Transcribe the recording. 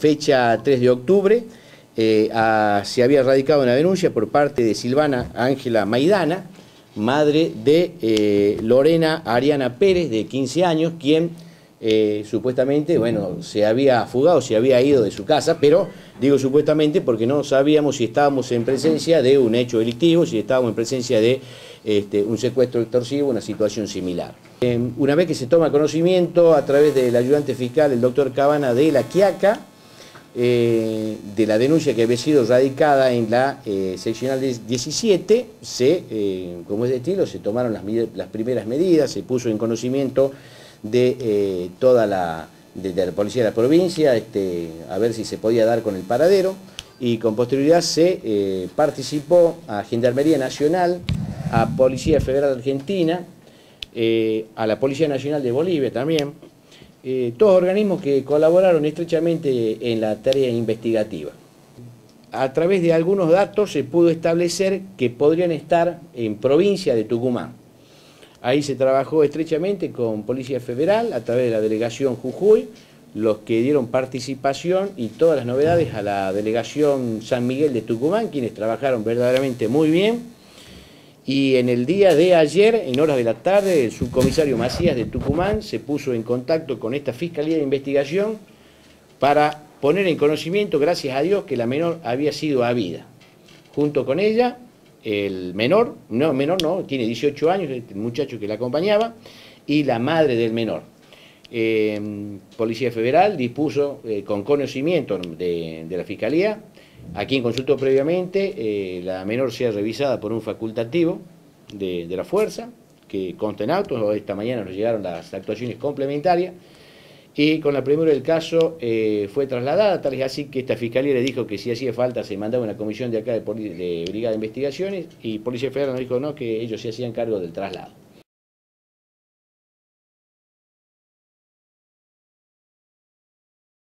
fecha 3 de octubre eh, se había radicado una denuncia por parte de Silvana Ángela Maidana, madre de eh, Lorena Ariana Pérez, de 15 años, quien eh, supuestamente, bueno, se había fugado, se había ido de su casa, pero digo supuestamente porque no sabíamos si estábamos en presencia de un hecho delictivo, si estábamos en presencia de este, un secuestro extorsivo, una situación similar. una vez que se toma conocimiento a través del ayudante fiscal, el doctor Cabana de La Quiaca, eh, de la denuncia que había sido radicada en la eh, seccional 17, se, eh, como es de estilo, se tomaron las, las, primeras medidas, se puso en conocimiento de toda la, la policía de la provincia, este, a ver si se podía dar con el paradero, y con posterioridad se participó a Gendarmería Nacional, a Policía Federal Argentina, a la Policía Nacional de Bolivia también, eh, todos organismos que colaboraron estrechamente en la tarea investigativa. A través de algunos datos se pudo establecer que podrían estar en provincia de Tucumán. Ahí se trabajó estrechamente con Policía Federal a través de la delegación Jujuy, los que dieron participación y todas las novedades a la delegación San Miguel de Tucumán, quienes trabajaron verdaderamente muy bien y en el día de ayer, en horas de la tarde, el subcomisario Macías de Tucumán se puso en contacto con esta Fiscalía de Investigación para poner en conocimiento, gracias a Dios, que la menor había sido habida. Junto con ella, el menor, no, menor no, tiene 18 años, el muchacho que la acompañaba, y la madre del menor. Eh, Policía Federal dispuso, eh, con conocimiento de la Fiscalía, a quien consultó previamente, eh, la menor sea revisada por un facultativo de, la fuerza, que consta en autos, esta mañana nos llegaron las actuaciones complementarias, y con la primera del caso eh, fue trasladada, tal es así que esta fiscalía le dijo que si hacía falta se mandaba una comisión de acá de, de Brigada de Investigaciones, y Policía Federal nos dijo no, que ellos se hacían cargo del traslado.